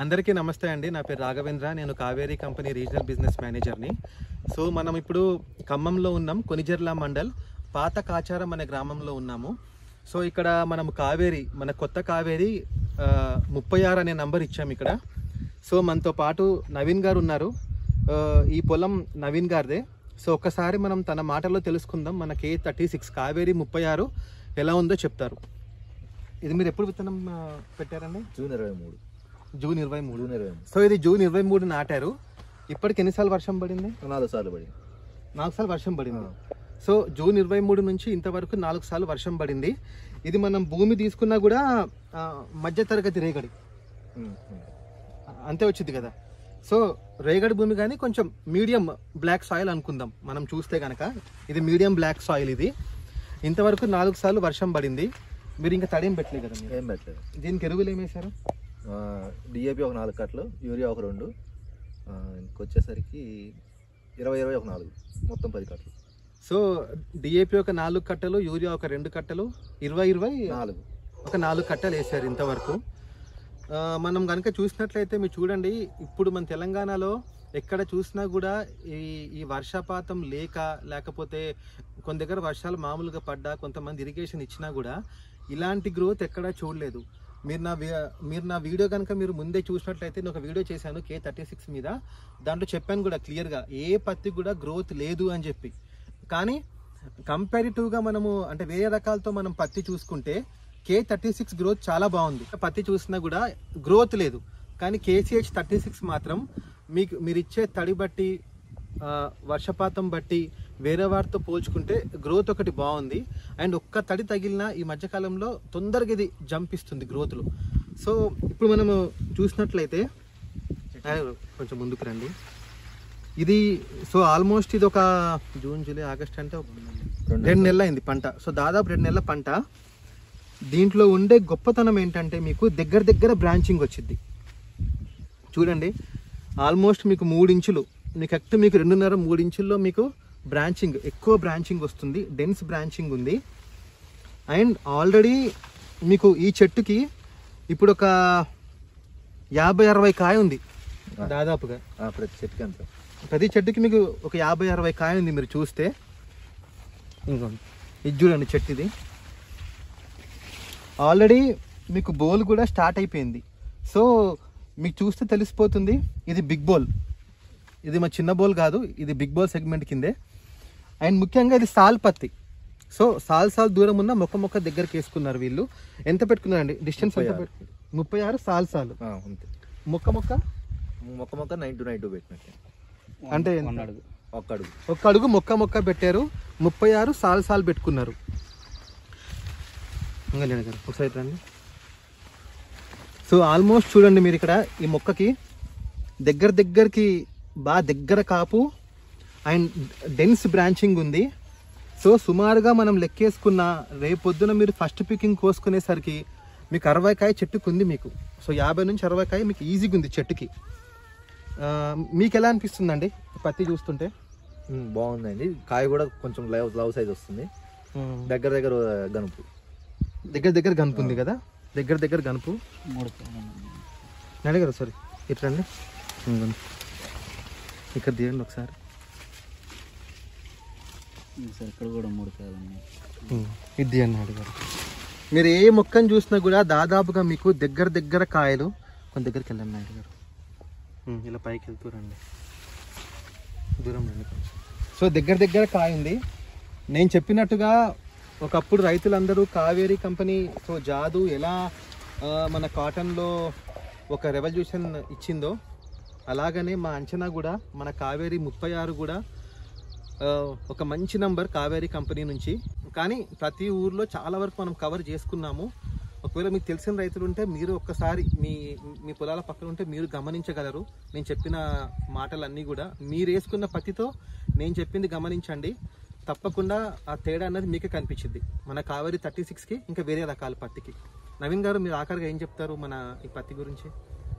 అందరికీ నమస్తే అండి. నా పేరు రాఘవేంద్ర. నేను కావేరీ కంపెనీ రీజనల్ బిజినెస్ మేనేజర్ని. సో మనం ఇప్పుడు ఖమ్మంలో ఉన్నాం. కొనిజర్ల మండల్ పాత కాచారం అనే గ్రామంలో ఉన్నాము. సో ఇక్కడ మనం కావేరి మన కొత్త కావేరి ముప్పై ఆరు అనే నంబర్ ఇచ్చాము ఇక్కడ. సో మనతో పాటు నవీన్ గారు ఉన్నారు. ఈ పొలం నవీన్ గారిదే. సో ఒక్కసారి మనం తన మాటల్లో తెలుసుకుందాం. మన కే థర్టీ సిక్స్ కావేరి ముప్పై ఆరు ఎలా ఉందో చెప్తారు. ఇది మీరు ఎప్పుడు విత్తనం పెట్టారండి? జూన్ ఇరవై మూడు. జూన్ ఇరవై మూడు. జూన్ ఇరవై మూడు. సో ఇది జూన్ ఇరవై మూడు నాటారు. ఇప్పటికి ఎన్నిసార్లు వర్షం పడింది? నాలుగు సార్లు పడింది. నాలుగు సార్లు వర్షం పడింది. సో జూన్ ఇరవై మూడు నుంచి ఇంతవరకు నాలుగు సార్లు వర్షం పడింది. ఇది మనం భూమి తీసుకున్నా కూడా మధ్య తరగతి రేగడి. అంతే వచ్చింది కదా. సో రేగడి భూమి కానీ కొంచెం మీడియం బ్లాక్ సాయిల్ అనుకుందాం. మనం చూస్తే కనుక ఇది మీడియం బ్లాక్ సాయిల్ ఇది. ఇంతవరకు నాలుగు సార్లు వర్షం పడింది. మీరు ఇంకా తడేం పెట్టలేదు కదా ఏం పెట్టలేదు. దీనికి ఎరువులు ఏం వేశారు? డిఏపి ఒక నాలుగు కట్టలు యూరియా ఒక రెండు ఇంకొచ్చేసరికి ఇరవై ఇరవై ఒక నాలుగు మొత్తం పది కట్టలు సో డిఏపి ఒక నాలుగు కట్టలు యూరియా ఒక రెండు కట్టలు ఇరవై ఇరవై నాలుగు. ఒక నాలుగు కట్టలు వేసారు ఇంతవరకు. మనం కనుక చూసినట్లయితే మీరు చూడండి ఇప్పుడు మన తెలంగాణలో ఎక్కడ చూసినా కూడా ఈ ఈ వర్షపాతం లేక లేకపోతే కొన్ని దగ్గర వర్షాలు మామూలుగా పడ్డా కొంతమంది ఇరిగేషన్ ఇచ్చినా కూడా ఇలాంటి గ్రోత్ ఎక్కడా చూడలేదు. మీరు నా మీరు నా వీడియో కనుక మీరు ముందే చూసినట్లయితే నేను ఒక వీడియో చేశాను కే థర్టీ సిక్స్ మీద. దాంట్లో చెప్పాను కూడా క్లియర్గా. ఏ పత్తి కూడా గ్రోత్ లేదు అని చెప్పి. కానీ కంపారిటివ్గా మనము అంటే వేరే రకాలతో మనం పత్తి చూసుకుంటే కే థర్టీ సిక్స్ గ్రోత్ చాలా బాగుంది. పత్తి చూసినా కూడా గ్రోత్ లేదు. కానీ కేసీహెచ్ థర్టీ సిక్స్ మాత్రం మీకు మీరు ఇచ్చే తడి బట్టి వర్షపాతం బట్టి వేరే వాటితో పోల్చుకుంటే గ్రోత్ ఒకటి బాగుంది. అండ్ ఒక్క తడి తగిలిన ఈ మధ్యకాలంలో తొందరగా ఇది జంప్ ఇస్తుంది గ్రోత్లో సో ఇప్పుడు మనము చూసినట్లయితే కొంచెం ముందుకు రండి. ఇది సో ఆల్మోస్ట్ ఇది ఒక జూన్ జూలై ఆగస్ట్ అంటే రెండు నెలలు. అయింది పంట. సో దాదాపు రెండు నెలల పంట. దీంట్లో ఉండే గొప్పతనం ఏంటంటే మీకు దగ్గర దగ్గర బ్రాంచింగ్ వచ్చింది చూడండి ఆల్మోస్ట్ మీకు మూడు ఇంచులు. మీకు కరెక్ట్ మీకు రెండున్నర మూడు ఇంచుల్లో మీకు బ్రాంచింగ్ ఎక్కువ బ్రాంచింగ్ వస్తుంది డెన్స్ బ్రాంచింగ్ ఉంది. అండ్ ఆల్రెడీ మీకు ఈ చెట్టుకి ఇప్పుడు ఒక యాభై అరవై కాయ ఉంది. దాదాపుగా. ప్రతి చెట్టుకి అంత. ప్రతి చెట్టుకి మీకు ఒక యాభై అరవై కాయ ఉంది మీరు చూస్తే. ఇంకోండి. ఇది చూడండి చెట్టు ఇది ఆల్రెడీ మీకు బోల్ కూడా స్టార్ట్ అయిపోయింది. సో మీకు చూస్తే తెలిసిపోతుంది ఇది బిగ్ బోల్. ఇది మా చిన్న బోల్ కాదు ఇది బిగ్ బోల్ సెగ్మెంట్ కిందే. అండ్ ముఖ్యంగా ఇది సాల్ పత్తి. సో సాల్ సాల్ దూరం ఉన్న మొక్క మొక్క దగ్గరికి వేసుకున్నారు వీళ్ళు. ఎంత పెట్టుకున్నారండి? డిస్టెన్స్ ఎంత ముప్పై ఆరు. పెట్టు ముప్పై ఆరు సాల్ సాల్. ఆ, అంతే. మొక్క మొక్క? మొక్క మొక్క నైన్ టు నైన్ టూ పెట్టినట్టే. అంటే ఒక్క అడుగు. ఒక్క అడుగు మొక్క మొక్క పెట్టారు. ముప్పై ఆరు సాల్ సాల్ పెట్టుకున్నారు. ఒకసారి రండి. సో ఆల్మోస్ట్ చూడండి మీరు ఇక్కడ ఈ మొక్కకి. దగ్గర దగ్గరికి బాగా దగ్గర కాపు. అండ్ డెన్స్ బ్రాంచింగ్ ఉంది. సో సుమారుగా మనం లెక్కేసుకున్న రేపొద్దున మీరు ఫస్ట్ పికింగ్ కోసుకునేసరికి మీకు అరవై కాయ చెట్టుకు ఉంది మీకు. సో యాభై నుంచి అరవై కాయ మీకు ఈజీగా ఉంది చెట్టుకి. మీకు ఎలా అనిపిస్తుందండి పత్తి చూస్తుంటే? బాగుందండి. కాయ కూడా కొంచెం లవ్ లవ్ సైజ్ వస్తుంది. దగ్గర దగ్గర గనుపు. దగ్గర దగ్గర గనుపు ఉంది కదా? దగ్గర దగ్గర గనుపు. అడిగారు సారీ ఇటు రండి. ఇదిగోండి. ఇక్కడ తీయండి ఒకసారి. ఇక్కడ కూడా మూడు కాయలు ఇది తీయండి అడిగారు మీరు ఏ మొక్కను చూసినా కూడా దాదాపుగా మీకు దగ్గర దగ్గర కాయలు కొంత దగ్గరికి వెళ్ళండి నాయుడు గారు ఇలా పైకి వెళ్తూ రండి. దూరం రండి కొంచెం. సో దగ్గర దగ్గర కాయ ఉంది. నేను చెప్పినట్టుగా ఒకప్పుడు రైతులందరూ కావేరీ కంపెనీ సో జాదు ఎలా మన కాటన్లో ఒక రెవల్యూషన్ ఇచ్చిందో అలాగనే మా అంచనా కూడా మన కావేరీ ముప్పై ఆరు కూడా ఒక మంచి నంబర్ కావేరీ కంపెనీ నుంచి. కానీ ప్రతి ఊర్లో చాలా వరకు మనం కవర్ చేసుకున్నాము. ఒకవేళ మీకు తెలిసిన రైతులు ఉంటే మీరు ఒక్కసారి మీ మీ పొలాల పక్కన ఉంటే మీరు గమనించగలరు. నేను చెప్పిన మాటలన్నీ కూడా. మీరు వేసుకున్న పత్తితో నేను చెప్పింది గమనించండి. తప్పకుండా ఆ తేడా అన్నది మీకే కనిపించింది. మన కావేరీ థర్టీ సిక్స్కి ఇంకా వేరే రకాల పత్తికి. నవీన్ గారు మీరు ఆఖరిగా ఏం చెప్తారు మన ఈ పత్తి గురించి?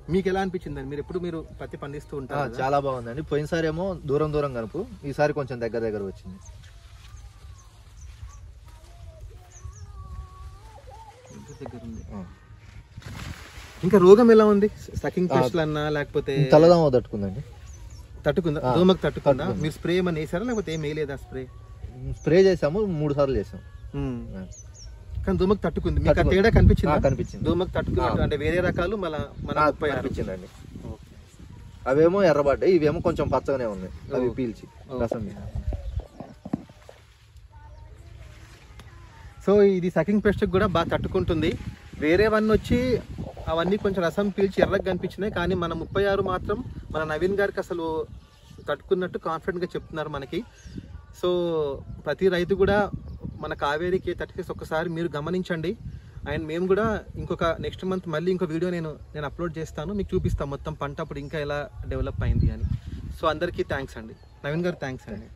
మీకు ఎలా అనిపించింది మీరు ఎప్పుడు మీరు పత్తి పండిస్తూ ఉంటారు? చాలా బాగుందండి. పోయినసారి ఏమో దూరం దూరం కనుపు. ఈసారి కొంచెం దగ్గర దగ్గర వచ్చింది. దగ్గర ఉంది. ఆ. ఇంకా రోగం ఎలా ఉంది? సకింగ్ ఆ, పెస్ట్లు అన్నా లేకపోతే తలదామ తట్టుకుందండి. తట్టుకుందా? దోమకు తట్టుకుందా. మీరు స్ప్రే ఏమన్నా వేసారా లేకపోతే ఏం వేయలేదా స్ప్రే? స్ప్రే చేసాము మూడు సార్లు చేసాం ఆ. కానీ దోమకు తట్టుకుంది మీకు ఆ. తేడా కనిపించింది కనిపించింది దోమకు తట్టుకున్నట్టు. అంటే వేరే రకాలు మన మన ముప్పై అవేమో ఎర్రబడ్డాయి ఇవేమో కొంచెం పచ్చగానే ఉన్నాయి అవి. పీల్చి. రసం మీద. సో ఇది సకింగ్ పెస్ట్ కూడా బాగా తట్టుకుంటుంది వేరేవన్నీ వచ్చి అవన్నీ కొంచెం రసం పీల్చి ఎర్రగా కనిపించినాయి కానీ మన ముప్పై ఆరు మాత్రం మన నవీన్ గారికి అసలు తట్టుకున్నట్టు కాన్ఫిడెంట్గా చెప్తున్నారు మనకి సో ప్రతి రైతు కూడా మన కావేరికి థర్టీస్ ఒకసారి మీరు గమనించండి. అండ్ మేము కూడా ఇంకొక నెక్స్ట్ మంత్ మళ్ళీ ఇంకో వీడియో నేను నేను అప్లోడ్ చేస్తాను. మీకు చూపిస్తాను మొత్తం పంట అప్పుడు ఇంకా ఎలా డెవలప్ అయింది అని. సో అందరికీ థ్యాంక్స్ అండి. నవీన్ గారు థ్యాంక్స్ అండి.